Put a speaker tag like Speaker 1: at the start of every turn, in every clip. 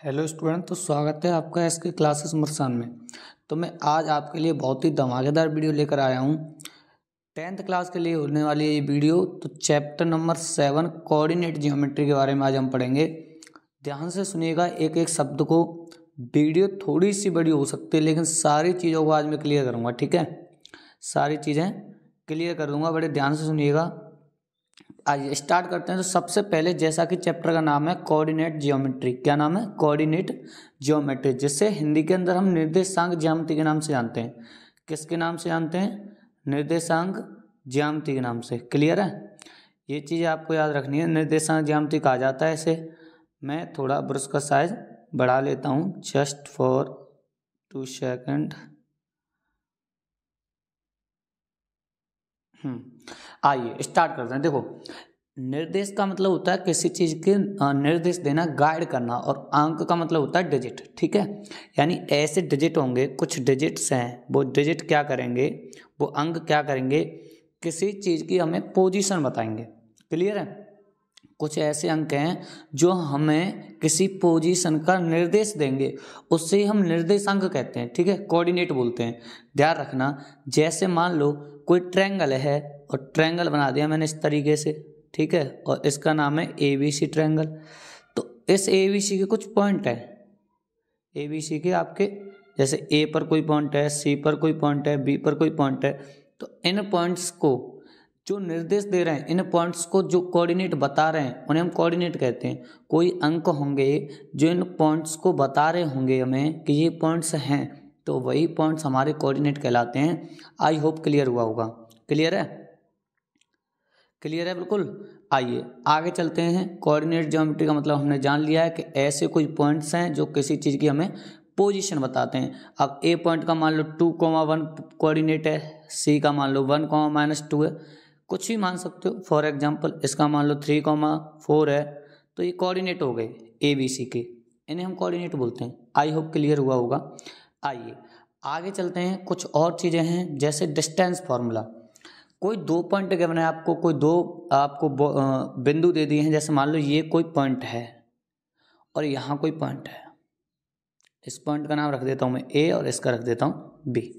Speaker 1: Hello student तो स्वागत है आपका एस के क्लासेस मरसान में। तो मैं आज आपके लिए बहुत ही धमाकेदार वीडियो लेकर आया हूँ। टेंथ क्लास के लिए होने वाली ये वीडियो तो chapter number seven coordinate geometry के बारे में आज हम पढ़ेंगे। ध्यान से सुनिएगा एक एक शब्द को। वीडियो थोड़ी सी बड़ी हो सकती है, लेकिन सारी चीज़ों को आज मैं क्लियर करूँगा, ठीक है? सारी चीज़ें क्लियर कर दूँगा, बड़े ध्यान से सुनिएगा। आइए स्टार्ट करते हैं। तो सबसे पहले जैसा कि चैप्टर का नाम है कोऑर्डिनेट जियोमेट्री। क्या नाम है? कोऑर्डिनेट जियोमेट्री, जिससे हिंदी के अंदर हम निर्देशांक ज्यामिति के नाम से जानते हैं। किसके नाम से जानते हैं? निर्देशांक ज्यामिति के नाम से। क्लियर है? ये चीज़ आपको याद रखनी है। निर्देशांक ज्यामिति कहा जाता है इसे। मैं थोड़ा ब्रश का साइज़ बढ़ा लेता हूँ। जस्ट फॉर टू सेकेंड आइए स्टार्ट करते हैं। देखो, निर्देश का मतलब होता है किसी चीज़ के निर्देश देना गाइड करना, और अंक का मतलब होता है डिजिट ठीक है? यानी ऐसे डिजिट होंगे, कुछ डिजिट्स हैं, वो डिजिट क्या करेंगे, वो अंक क्या करेंगे, किसी चीज़ की हमें पोजीशन बताएँगे। क्लियर है? कुछ ऐसे अंक हैं जो हमें किसी पोजीशन का निर्देश देंगे। उससे हम निर्देशांक कहते हैं, ठीक है? कोऑर्डिनेट बोलते हैं। ध्यान रखना, जैसे मान लो कोई ट्रैंगल है और ट्रैंगल बना दिया मैंने इस तरीके से, ठीक है? और इसका नाम है ए बी सी ट्रैंगल तो इस ए बी सी के कुछ पॉइंट हैं। ए बी सी के आपके, जैसे ए पर कोई पॉइंट है सी पर कोई पॉइंट है बी पर कोई पॉइंट है तो इन पॉइंट्स को जो निर्देश दे रहे हैं, इन पॉइंट्स को जो कोऑर्डिनेट बता रहे हैं, उन्हें हम कोऑर्डिनेट कहते हैं। कोई अंक होंगे, जो इन पॉइंट्स को बता रहे होंगे हमें कि ये पॉइंट्स हैं तो वही पॉइंट्स हमारे कोऑर्डिनेट कहलाते हैं। आई होप क्लियर हुआ होगा। क्लियर है? क्लियर है बिल्कुल? आइए, आगे चलते हैं। कोऑर्डिनेट ज्योमेट्री का मतलब हमने जान लिया है कि ऐसे कोई पॉइंट्स हैं जो किसी चीज़ की हमें पोजीशन बताते हैं। अब ए पॉइंट का मान लो टू कोमा वन कोऑर्डिनेट है सी का मान लो वन कोमा माइनस टू है। कुछ भी मान सकते हो। फॉर एग्ज़ाम्पल इसका मान लो थ्री कॉमा फोर है तो ये कोऑर्डिनेट हो गए ए बी सी के इन्हें हम कोऑर्डिनेट बोलते हैं। आई होप क्लियर हुआ होगा। आइए, आगे चलते हैं। कुछ और चीज़ें हैं, जैसे डिस्टेंस फार्मूला कोई दो पॉइंट गिवन है आपको, कोई दो, आपको बिंदु दे दिए हैं, जैसे मान लो ये कोई पॉइंट है, और यहाँ कोई पॉइंट है। इस पॉइंट का नाम रख देता हूँ मैं ए और इसका रख देता हूँ बी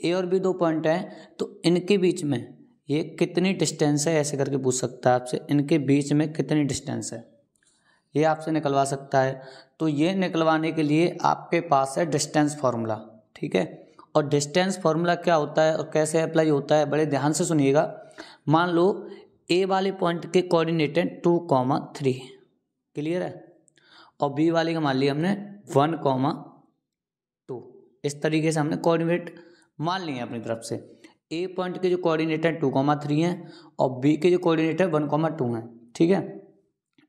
Speaker 1: ए और बी दो पॉइंट हैं तो इनके बीच में ये कितनी डिस्टेंस है? ऐसे करके पूछ सकता है आपसे। इनके बीच में कितनी डिस्टेंस है? ये आपसे निकलवा सकता है। तो ये निकलवाने के लिए आपके पास है डिस्टेंस फार्मूला ठीक है? और डिस्टेंस फार्मूला क्या होता है और कैसे अप्लाई होता है, बड़े ध्यान से सुनिएगा। मान लो ए वाले पॉइंट के कोऑर्डिनेट हैं टू कॉमा थ्री क्लियर है? और बी वाले का मान लिया हमने वन कॉमा टू इस तरीके से हमने कोऑर्डिनेट मान लिए अपनी तरफ़ से। ए पॉइंट के जो कोऑर्डिनेट हैं टू कॉमा थ्री हैं और बी के जो कोऑर्डिनेट है वन कॉमा टू हैं, ठीक है?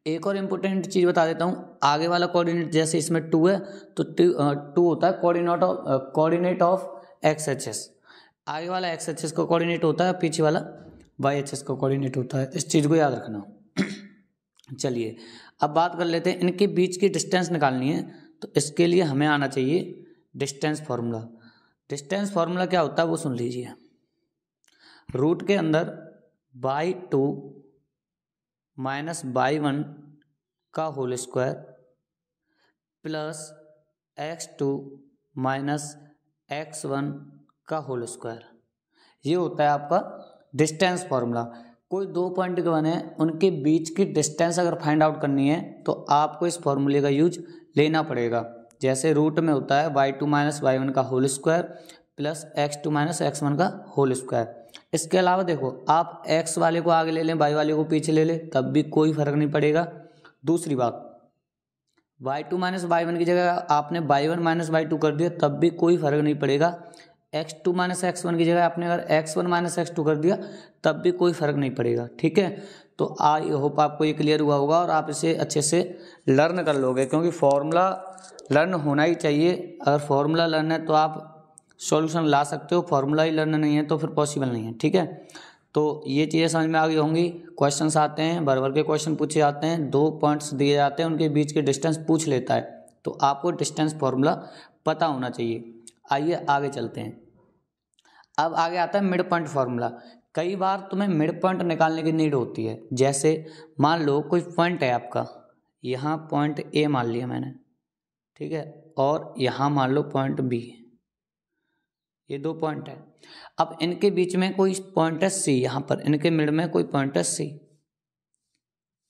Speaker 1: एक और इम्पोर्टेंट चीज़ बता देता हूँ, आगे वाला कोऑर्डिनेट जैसे इसमें टू है तो टू होता है coordinate of coordinate of X H S आगे वाला एक्स एच एस का कोऑर्डिनेट होता है, पीछे वाला वाई एच एस का कोऑर्डिनेट होता है, इस चीज़ को याद रखना। चलिए, अब बात कर लेते हैं, इनके बीच की डिस्टेंस निकालनी है तो इसके लिए हमें आना चाहिए डिस्टेंस फार्मूला डिस्टेंस फार्मूला क्या होता है, वो सुन लीजिए। रूट के अंदर y two minus y one का whole square plus x two minus x one का होल स्क्वायर। ये होता है आपका डिस्टेंस फार्मूला। कोई दो पॉइंट के बने, उनके बीच की डिस्टेंस अगर फाइंड आउट करनी है तो आपको इस फॉर्मूले का यूज़ लेना पड़ेगा। जैसे रूट में होता है y two minus y one का whole square plus x two minus x one का होल स्क्वायर। इसके अलावा देखो, आप एक्स वाले को आगे ले लें वाई वाले को पीछे ले लें, तब भी कोई फ़र्क नहीं पड़ेगा। दूसरी बात y two minus y one की जगह आपने y one minus y two कर दिया, तब भी कोई फ़र्क नहीं पड़ेगा। X two minus x one की जगह आपने अगर x one minus x two कर दिया, तब भी कोई फ़र्क नहीं पड़ेगा, ठीक है? तो आई होप आपको ये क्लियर हुआ होगा और आप इसे अच्छे से लर्न कर लोगे, क्योंकि फॉर्मूला लर्न होना ही चाहिए। अगर फॉर्मूला लर्न है तो आप सॉल्यूशन ला सकते हो, फॉर्मूला ही लर्न नहीं है तो फिर पॉसिबल नहीं है, ठीक है? तो ये चीज़ें समझ में आ गई होंगी। क्वेश्चन आते हैं भर के क्वेश्चन पूछे जाते हैं, दो पॉइंट्स दिए जाते हैं, उनके बीच के डिस्टेंस पूछ लेता है। तो आपको डिस्टेंस फॉर्मूला पता होना चाहिए। आइए आगे चलते हैं। अब आगे आता है मिड पॉइंट फार्मूला कई बार तुम्हें मिड पॉइंट निकालने की नीड होती है। जैसे मान लो कोई पॉइंट है आपका। यहाँ पॉइंट ए मान लिया मैंने, ठीक है? और यहाँ मान लो पॉइंट बी ये दो पॉइंट है। अब इनके बीच में कोई पॉइंट है सी यहाँ पर। इनके मिड में कोई पॉइंट है सी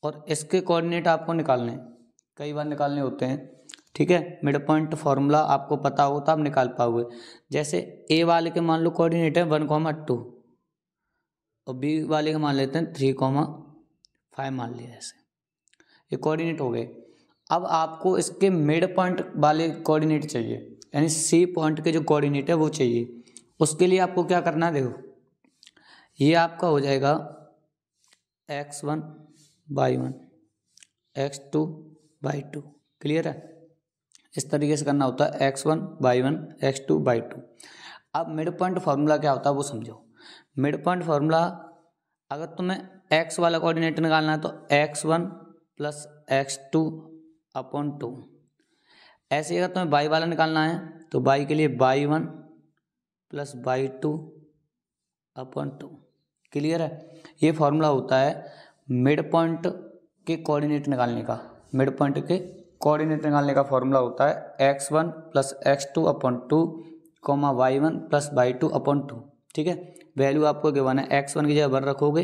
Speaker 1: और इसके कोऑर्डिनेट आपको निकालने कई बार निकालने होते हैं। ठीक है? मिड पॉइंट फार्मूला आपको पता हो तो आप निकाल पाओगे। जैसे ए वाले के मान लो कोऑर्डिनेट है वन कॉमा टू और बी वाले के मान लेते हैं थ्री कॉमा फाइव मान लिया ऐसे। ये कोऑर्डिनेट हो गए। अब आपको इसके मिड पॉइंट वाले कोऑर्डिनेट चाहिए। यानी सी पॉइंट के जो कोऑर्डिनेट है वो चाहिए। उसके लिए आपको क्या करना है, देखो। ये आपका हो जाएगा x one y one x two y two clear है? इस तरीके से करना होता है x one y one x two y two अब मिड पॉइंट फार्मूला क्या होता है, वो समझो। मिड पॉइंट फार्मूला अगर तुम्हें एक्स वाला कोऑर्डिनेट निकालना है तो x one plus x two upon two ऐसे अगर तुम्हें बाई वाला निकालना है तो बाई के लिए y one plus y two upon two. Clear है? ये फॉर्मूला होता है मिड पॉइंट के कोऑर्डिनेट निकालने का। मिड पॉइंट के कोऑर्डिनेट निकालने का फॉर्मूला होता है x one plus x two upon two comma y one plus y two upon two. ठीक है? वैल्यू आपको गिवन है। एक्स वन की जगह वन रखोगे,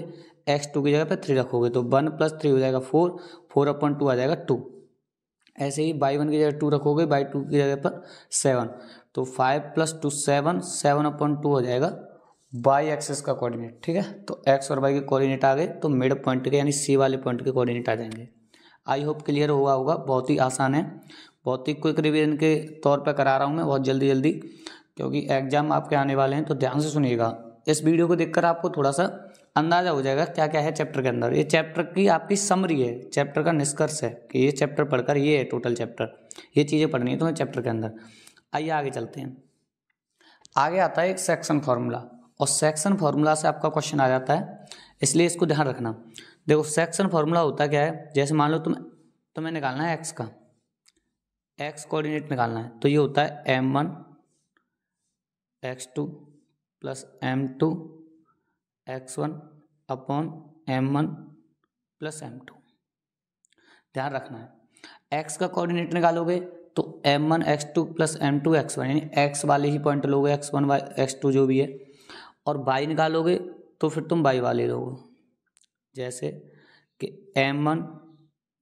Speaker 1: एक्स टू की जगह पे थ्री रखोगे तो वन प्लस थ्री हो जाएगा फोर फोर अपॉन टू आ जाएगा टू। ऐसे ही बाई वन की जगह टू रखोगे, बाई टू की जगह पर सेवन तो five plus two seven seven upon two हो जाएगा बाई एक्सेस का कोऑर्डिनेट ठीक है? तो एक्स और बाई के कोऑर्डिनेट आ गए तो मिड पॉइंट के यानी सी वाले पॉइंट के कोऑर्डिनेट आ जाएँगे। आई होप क्लियर हुआ होगा, बहुत ही आसान है। बहुत ही क्विक रिविजन के तौर पर करा रहा हूँ मैं, बहुत जल्दी जल्दी, क्योंकि एग्ज़ाम आपके आने वाले हैं तो ध्यान से सुनिएगा। इस वीडियो को देखकर आपको थोड़ा सा अंदाज़ा हो जाएगा क्या क्या है चैप्टर के अंदर। ये चैप्टर की आपकी समरी है चैप्टर का निष्कर्ष है कि ये चैप्टर पढ़कर ये है टोटल चैप्टर ये चीज़ें पढ़नी है तुम्हें चैप्टर के अंदर। आइए आगे चलते हैं। आगे आता है एक सेक्शन फार्मूला और सेक्शन फार्मूला से आपका क्वेश्चन आ जाता है, इसलिए इसको ध्यान रखना। देखो सेक्शन फार्मूला होता क्या है? जैसे मान लो तुम, तुम्हें निकालना है एक्स का। एक्स कोऑर्डिनेट निकालना है तो ये होता है m one x two plus m two x one upon m one plus m two ध्यान रखना है। एक्स का कोऑर्डिनेट निकालोगे तो m one x two plus m two x one यानी एक्स वाले ही पॉइंट लोगे x one y x two जो भी है। और बाई निकालोगे तो फिर तुम बाई वाले लोगे जैसे कि m one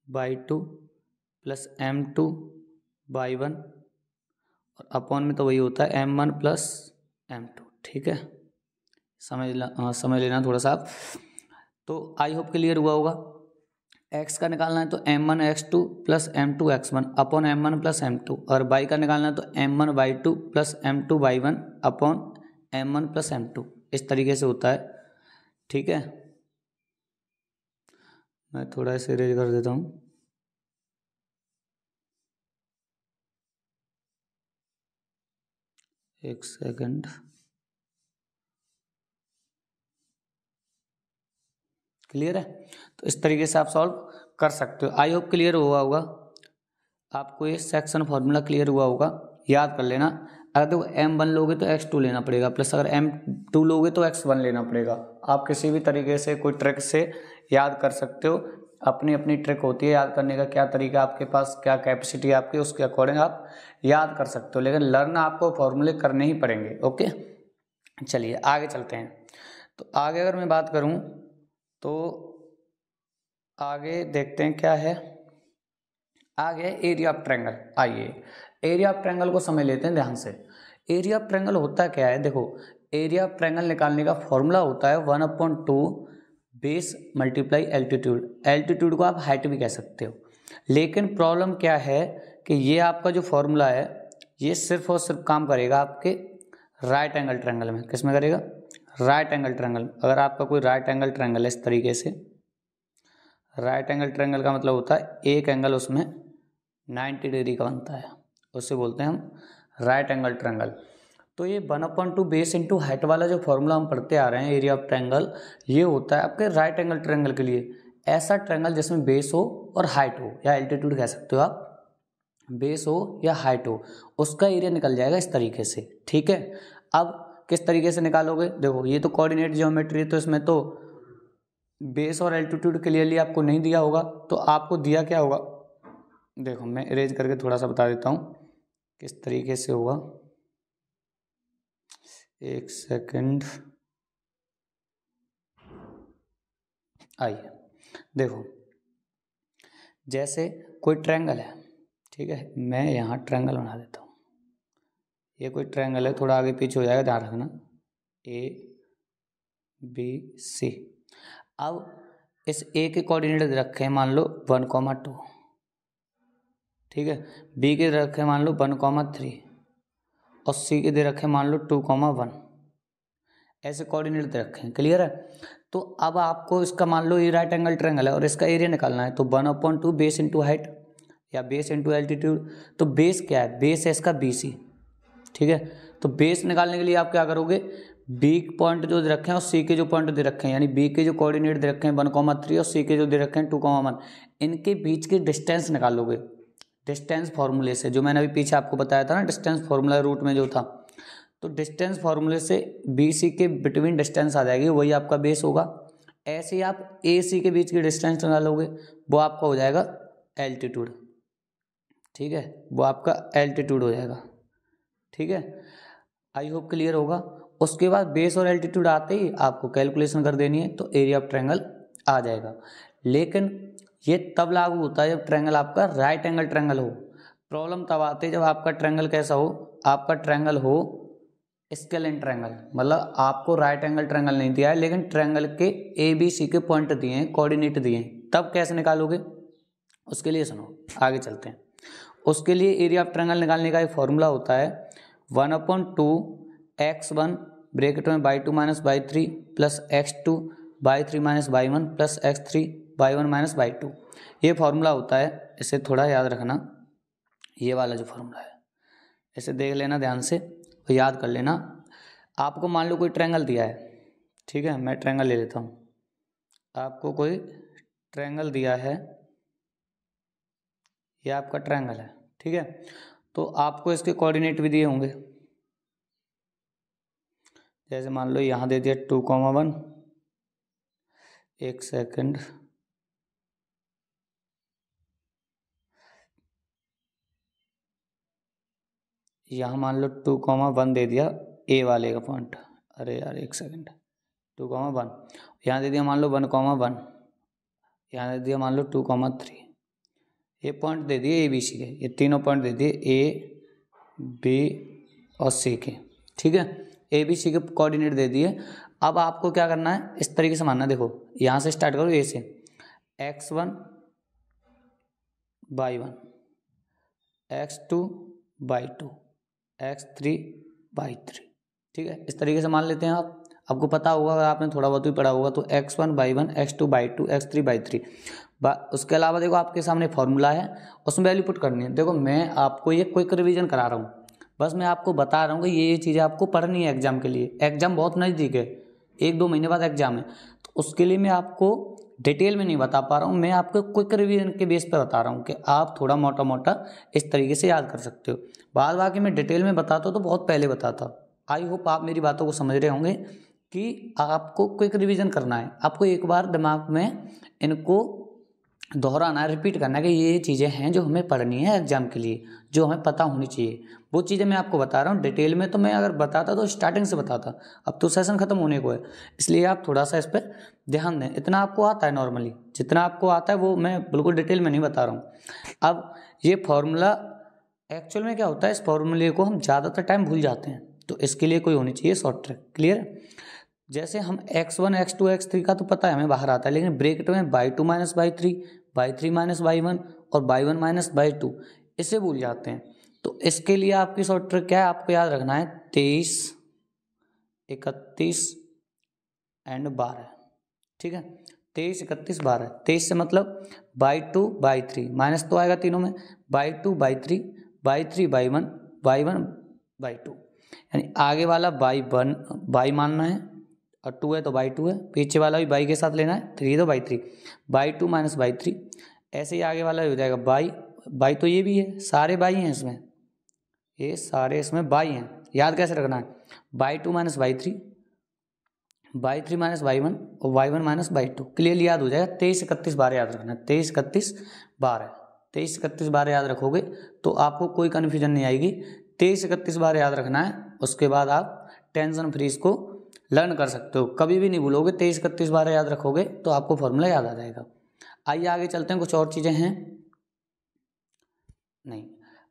Speaker 1: y two plus m two y one और अपॉन में तो वही होता है m one plus m two ठीक है? समझ ला हाँ समझ लेना थोड़ा सा तो आई होप क्लियर हुआ होगा। एक्स का निकालना है तो m one x two plus m two x one upon m one plus m two और बाई का निकालना है तो m one y two plus m two y one upon m one plus m two इस तरीके से होता है। ठीक है? मैं थोड़ा इसे रेज कर देता हूँ। एक सेकंड क्लियर है? तो इस तरीके से आप सॉल्व कर सकते हो। आई होप क्लियर हुआ होगा। आपको ये सेक्शन फॉर्मूला क्लियर हुआ होगा। याद कर लेना। अगर देखो एम वन लोगे तो एक्स टू लेना पड़ेगा। प्लस अगर एम टू लोगे तो एक्स वन लेना पड़ेगा। आप किसी भी तरीके से, कोई ट्रिक से याद कर सकते हो। अपनी अपनी ट्रिक होती है याद करने का। क्या तरीका आपके पास, क्या कैपेसिटी आपकी उसके अकॉर्डिंग आप याद कर सकते हो। लेकिन लर्न आपको फॉर्मूले करने ही पड़ेंगे। ओके चलिए, आगे चलते हैं। तो आगे अगर मैं बात करूँ तो आगे देखते हैं क्या है। आगे एरिया ऑफ़ ट्रैंगल आइए। एरिया ऑफ़ ट्रैंगल को समझ लेते हैं ध्यान से। एरिया ऑफ़ ट्रैंगल होता क्या है? देखो एरिया ऑफ़ ट्रैंगल निकालने का फॉर्मूला होता है one upon two base multiply altitude altitude को आप हाइट भी कह सकते हो। लेकिन प्रॉब्लम क्या है कि ये आपका जो फॉर्मूला है, ये सिर्फ़ और सिर्फ़ काम करेगा आपके राइट एंगल ट्रैंगल में। किसमें करेगा? राइट एंगल ट्रैंगल अगर आपका कोई राइट एंगल ट्रैंगल है इस तरीके से राइट एंगल ट्रैंगल का मतलब होता है एक एंगल उसमें 90 डिग्री का बनता है उससे बोलते हैं हम राइट एंगल ट्रैंगल तो ये one upon two base into height वाला जो फॉर्मूला हम पढ़ते आ रहे हैं एरिया ऑफ़ ट्रैंगल ये होता है आपके राइट एंगल ट्रैंगल के लिए। ऐसा ट्रैंगल जिसमें बेस हो और हाइट हो, या एल्टीट्यूड कह सकते हो आप। बेस हो या हाइट हो, उसका एरिया निकल जाएगा इस तरीके से, ठीक है? अब किस तरीके से निकालोगे? देखो, ये तो कोऑर्डिनेट जियोमेट्री है तो इसमें तो बेस और एल्टीट्यूड क्लियरली आपको नहीं दिया होगा तो आपको दिया क्या होगा? देखो, मैं इरेज करके थोड़ा सा बता देता हूँ, किस तरीके से होगा। एक सेकंड आइए, देखो, जैसे कोई ट्रैंगल है, ठीक है, मैं यहाँ ट्रायंगल बना देता हूँ। ये कोई ट्रायंगल है, थोड़ा आगे पीछे हो जाएगा, ध्यान रखना। ए बी सी अब इस ए के कोऑर्डिनेट रखे हैं, मान लो वन कॉमा टू। ठीक है? बी के रखे मान लो वन कॉमा थ्री। और सी के दे रखे मान लो टू कॉमा वन। ऐसे कोऑर्डिनेट रखे हैं क्लियर है? तो अब आपको इसका, मान लो ये राइट एंगल ट्रायंगल है, और इसका एरिया निकालना है तो one upon two base into height या बेस इंटू एल्टीट्यूड तो बेस क्या है? बेस है इसका बी सी ठीक है? तो बेस निकालने के लिए आप क्या करोगे? बी पॉइंट जो दे रखे हैं और सी के जो पॉइंट दे रखे हैं, यानी बी के जो कोऑर्डिनेट दे रखे हैं वन कॉमा थ्री और सी के जो दे रखे हैं टू कॉमा वन इनके बीच की डिस्टेंस निकालोगे। डिस्टेंस फार्मूले से, जो मैंने अभी पीछे आपको बताया था ना डिस्टेंस फार्मूला रूट में जो था तो डिस्टेंस फार्मूले से बी सी के बिटवीन डिस्टेंस आ जाएगी, वही आपका बेस होगा। ऐसे ही आप ए सी के बीच की डिस्टेंस निकालोगे, वो आपका हो जाएगा एल्टीट्यूड ठीक है? वो आपका एल्टीट्यूड हो जाएगा। ठीक है? आई होप क्लियर होगा। उसके बाद बेस और एल्टीट्यूड आते ही आपको कैलकुलेशन कर देनी है तो एरिया ऑफ़ ट्रायंगल आ जाएगा। लेकिन ये तब लागू होता है जब ट्रायंगल आपका राइट एंगल ट्रायंगल हो। प्रॉब्लम तब आती जब आपका ट्रायंगल कैसा हो? आपका ट्रायंगल हो स्केलेन ट्रायंगल मतलब आपको राइट एंगल ट्रायंगल नहीं दिया है, लेकिन ट्रायंगल के ए बी सी के पॉइंट दिए हैं कोऑर्डिनेट दिए हैं। तब कैसे निकालोगे? उसके लिए सुनो, आगे चलते हैं। उसके लिए एरिया ऑफ़ ट्रायंगल निकालने का एक फॉर्मूला होता है one upon two x one bracket में y two minus y three plus x two y three minus y one plus x three y one minus y two. ये formula होता है, इसे थोड़ा याद रखना। ये वाला जो फार्मूला है, इसे देख लेना ध्यान से और याद कर लेना। आपको मान लो कोई ट्रायंगल दिया है, ठीक है, मैं ट्रायंगल ले लेता हूँ। आपको कोई ट्रायंगल दिया है, ये आपका ट्रायंगल है, ठीक है। तो आपको इसके कोऑर्डिनेट भी दिए होंगे। जैसे मान लो यहाँ दे दिया टू कॉमा वन एक सेकंड यहाँ मान लो टू कॉमा वन दे दिया ए वाले का पॉइंट अरे यार, एक सेकंड टू कॉमा वन यहाँ दे दिया मान लो वन कॉमा वन यहाँ दे दिया मान लो टू कॉमा थ्री ये पॉइंट दे दिए ए बी सी के। ये तीनों पॉइंट दे दिए ए, बी और सी के। ठीक है? ए बी सी के कोऑर्डिनेट दे दिए। अब आपको क्या करना है? इस तरीके से मानना देखो, यहाँ से स्टार्ट करो ए से। X one y one x two y two x three y three ठीक है? इस तरीके से मान लेते हैं आप। आपको पता होगा, अगर आपने थोड़ा बहुत भी पढ़ा होगा तो x one y one x two y two x three y three उसके अलावा देखो आपके सामने फॉर्मूला है, उसमें वैल्यू पुट करनी है। देखो, मैं आपको ये क्विक रिवीजन करा रहा हूँ। बस मैं आपको बता रहा हूँ कि ये ये चीज़ें आपको पढ़नी है एग्ज़ाम के लिए। एग्ज़ाम बहुत नज़दीक है। एक दो महीने बाद एग्ज़ाम है। तो उसके लिए मैं आपको डिटेल में नहीं बता पा रहा हूँ, मैं आपको क्विक रिवीजन के बेस पर बता रहा हूँ कि आप थोड़ा मोटा मोटा इस तरीके से याद कर सकते हो। बाद बाकी मैं डिटेल में बताता तो बहुत पहले बताता। आई होप आप मेरी बातों को समझ रहे होंगे। कि आपको क्विक रिवीजन करना है। आपको एक बार दिमाग में इनको दोहराना रिपीट करना है कि ये चीज़ें हैं जो हमें पढ़नी है एग्ज़ाम के लिए, जो हमें पता होनी चाहिए। वो चीज़ें मैं आपको बता रहा हूँ। डिटेल में तो मैं अगर बताता तो स्टार्टिंग से बताता। अब तो सेशन खत्म होने को है। इसलिए आप थोड़ा सा इस पर ध्यान दें। इतना आपको आता है नॉर्मली जितना आपको आता है वो मैं बिल्कुल डिटेल में नहीं बता रहा हूँ। अब ये फॉर्मूला एक्चुअल में क्या होता है? इस फॉर्मूले को हम ज़्यादातर टाइम भूल जाते हैं। तो इसके लिए कोई होनी चाहिए शॉर्ट ट्रैक क्लियर जैसे हम x one x two x three का तो पता है, हमें बाहर आता है, लेकिन ब्रेकेट में y two minus y three y three minus y one और y one minus y two इसे भूल जाते हैं। तो इसके लिए आपकी शॉर्ट ट्रिक क्या है? आपको याद रखना है, तेईस, इकतीस एंड बारह, ठीक है? तेईस, इकतीस, बारह, तेईस से मतलब y two y three minus तो आएगा तीनों में y two y three y three y one y one y two यानी आगे वाला बाई वन बाई मानना है और टू है तो बाई टू है। पीछे वाला भी बाई के साथ लेना है। थ्री तो y three y two minus y three ऐसे ही आगे वाला हो जाएगा। बाई बाई तो ये भी है। सारे बाई हैं इसमें। ये सारे इसमें बाई हैं। याद कैसे रखना है? Y two minus y three y three minus y one और y one minus y two clearly याद हो जाएगा। तेईस इकतीस बारह याद रखना है। तेईस इकतीस बारह तेईस इकतीस बार याद रखोगे तो आपको कोई कन्फ्यूज़न नहीं आएगी। तेईस इकतीस बार याद रखना है। उसके बाद आप टेंशन फ्री इसको लर्न कर सकते हो। कभी भी नहीं भूलोगे, तेईस इकतीस बार याद रखोगे तो आपको फॉर्मूला याद आ जाएगा। आइए आगे चलते हैं, कुछ और चीज़ें हैं? नहीं।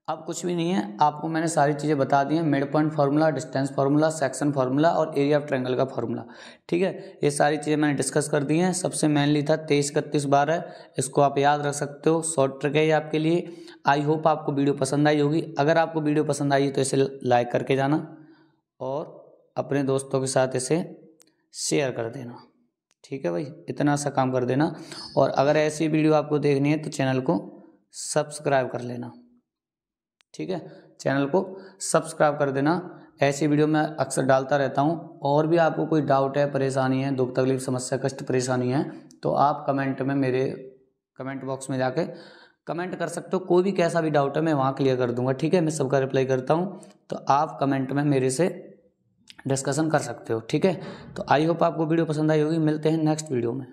Speaker 1: अब कुछ भी नहीं है, आपको मैंने सारी चीज़ें बता दी हैं। Mid point formula distance formula section formula और एरिया ऑफ़ ट्रेंगल का फार्मूला ठीक है? ये सारी चीज़ें मैंने डिस्कस कर दी हैं। सबसे मेनली था तेईस इकतीस बार है इसको आप याद रख सकते हो। शॉर्ट ट्रिक है ये आपके लिए। आई होप आपको वीडियो पसंद आई होगी। अगर आपको वीडियो पसंद आई तो इसे लाइक करके जाना। और अपने दोस्तों के साथ इसे शेयर कर देना। ठीक है भाई? इतना सा काम कर देना। और अगर ऐसी वीडियो आपको देखनी है तो चैनल को सब्सक्राइब कर लेना। ठीक है? चैनल को सब्सक्राइब कर देना। ऐसी वीडियो मैं अक्सर डालता रहता हूँ। और भी आपको कोई डाउट है, परेशानी है, दुख, तकलीफ़, समस्या, कष्ट, परेशानी है तो आप कमेंट में मेरे कमेंट बॉक्स में जाके कमेंट कर सकते हो। कोई भी कैसा भी डाउट है, मैं वहाँ क्लियर कर दूँगा। ठीक है? मैं सबका रिप्लाई करता हूँ। तो आप कमेंट में मेरे से डिस्कशन कर सकते हो, ठीक है? तो आई होप आपको वीडियो पसंद आई होगी। मिलते हैं नेक्स्ट वीडियो में।